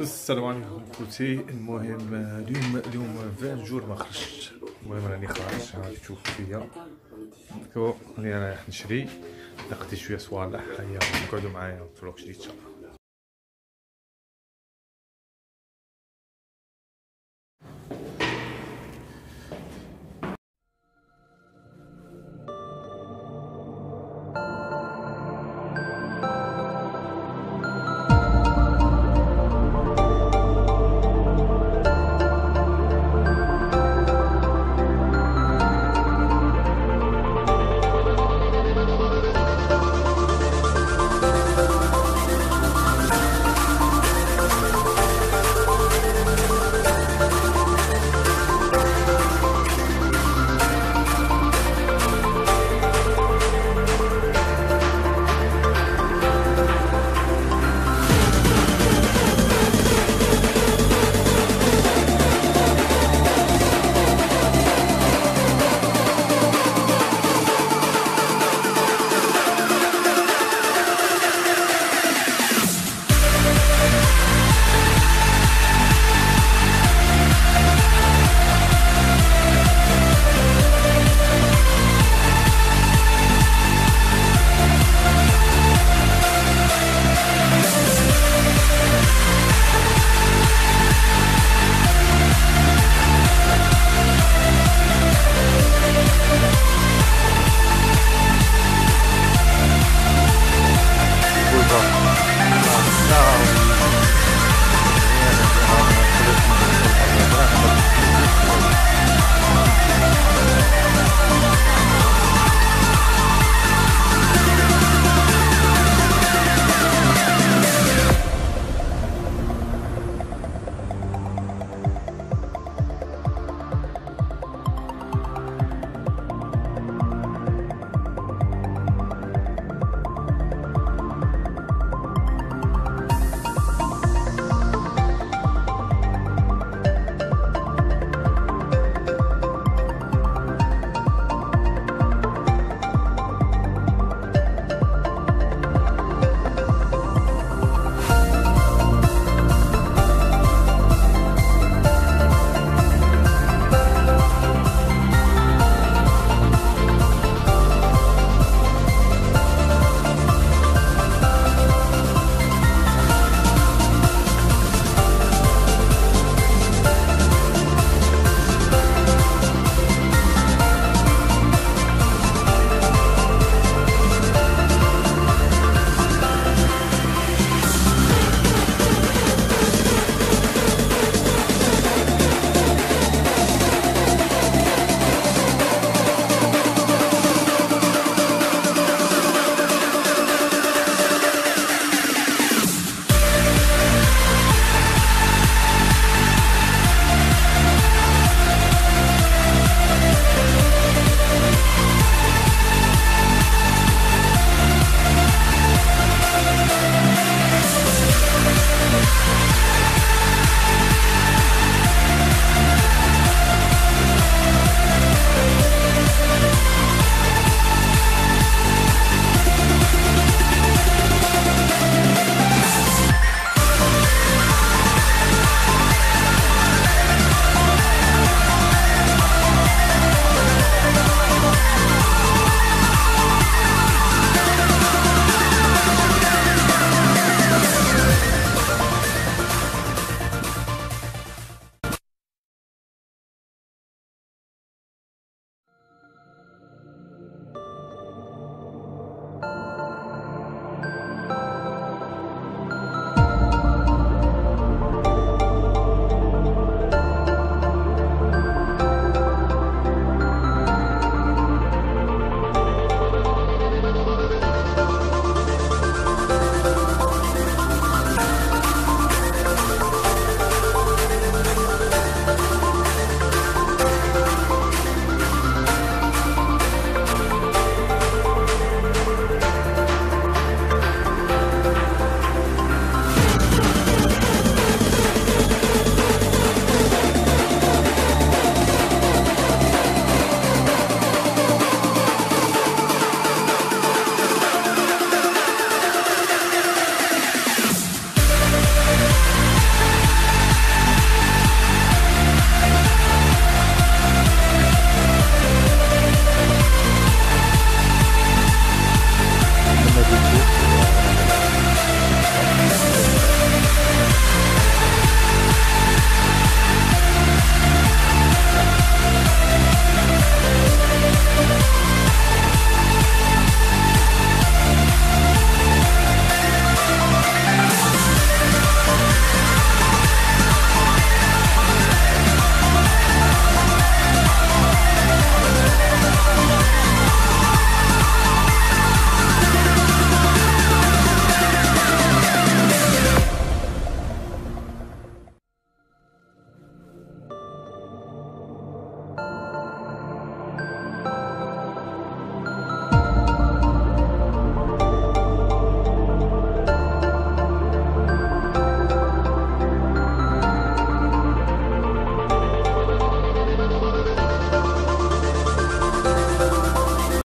السلام عليكم خوتي. المهم اليوم اليوم 20 جور ما خرجت المهم راني خارج هاك تشوف فيا. كو راني رايح نشري. لقيت شوية صوالح. هيا نقعدوا معايا في الوقت جديد ان شاء الله